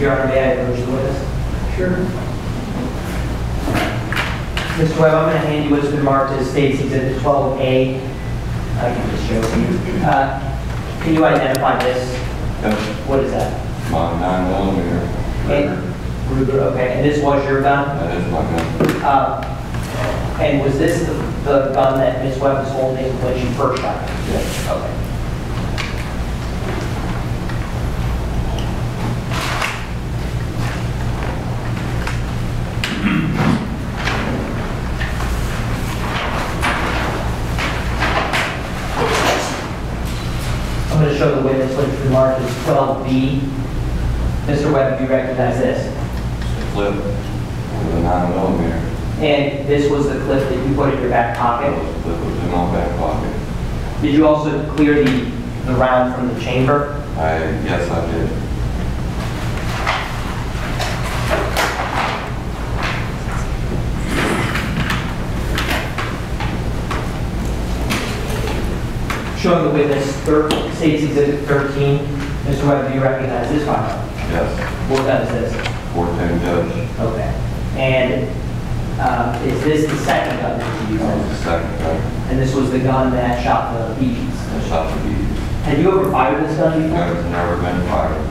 Your Honor, may I approach the witness? Sure. Mr. Webb, I'm going to hand you what's been marked as State's Exhibit 12A. I can just show you. Uh, Can you identify this? That's What is that? my nine millimeter. And- Ruger, okay, and this was your gun? That is my gun. Uh, And was this the the gun that Ms. Webb was holding when she first shot it? Yes. Okay. To show the witness what's been marked as 12B. Mr. Webb, do you recognize this? Clip with a nine millimeter. And this was the clip that you put in your back pocket? was, that was in my back pocket. Did you also clear the, the round from the chamber? I, yes, I did. Showing the witness thir- State's Exhibit 13. Mr. Webb, do you recognize this firearm? Yes. What gun is this? Four-ten judge. Okay. And uh, is this the second gun that you That was used? the second gun. And this was the gun that shot the bees? I shot the bees. Had you ever fired this gun before? Never, never been fired.